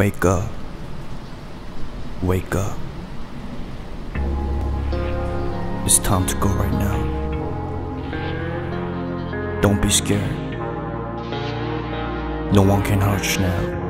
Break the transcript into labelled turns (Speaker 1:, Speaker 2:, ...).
Speaker 1: Wake up. Wake up. It's time to go right now. Don't be scared. No one can hurt you now.